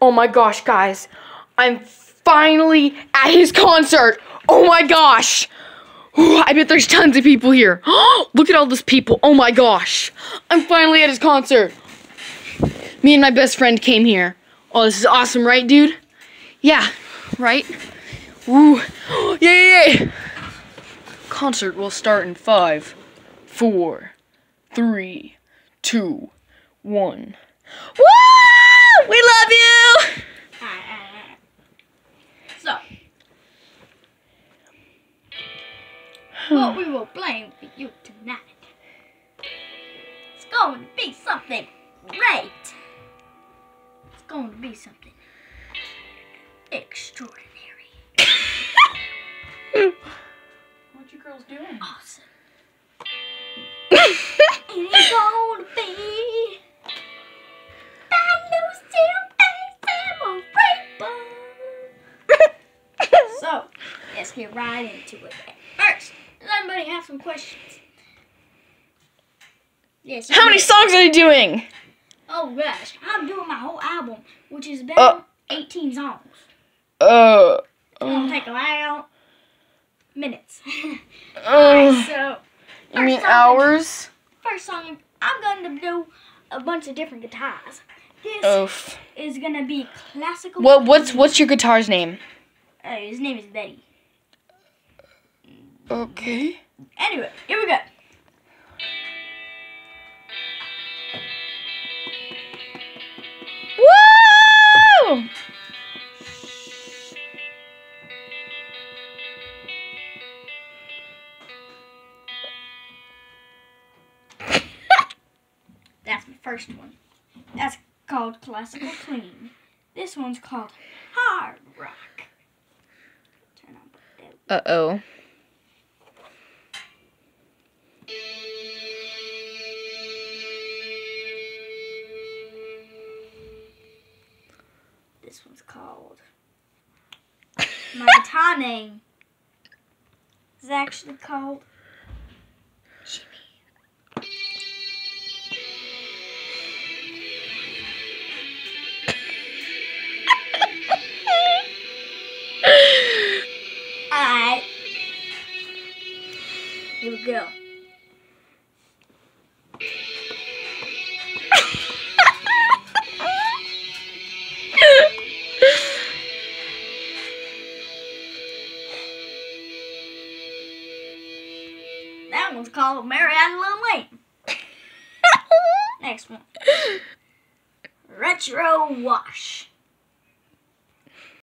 Oh my gosh, guys. I'm finally at his concert. Oh my gosh. Ooh, I bet there's tons of people here. Look at all those people. Oh my gosh. I'm finally at his concert. Me and my best friend came here. Oh, this is awesome, right, dude? Yeah, right? Ooh. Yeah, yeah. Concert will start in five, four, three, two, one. Woo! What we will play for you tonight. It's going to be something great. It's going to be something extraordinary. What you girls doing? Awesome. it's going to be So, let's get right into it. Anybody have some questions? Yes. How many songs are you doing? Oh gosh, I'm doing my whole album, which is about Uh. 18 songs. Oh. Uh, gonna take about minutes. uh, Alright, so you mean hours? First song, I'm going to do a bunch of different guitars. This Oof. is gonna be classical. What, what's, what's your guitar's name? Uh, his name is Betty. Okay. Anyway, here we go. Woo! That's my first one. That's called classical clean. This one's called hard rock. Turn on My name is actually called. Jimmy. Alright. Here we go. That one's called Mary Had a Little Lane. Next one. Retro Wash.